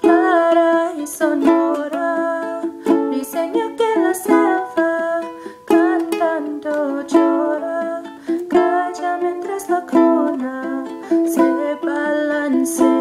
clara y sonora, diseño que la selva cantando llora, calla mientras la cona se balancea.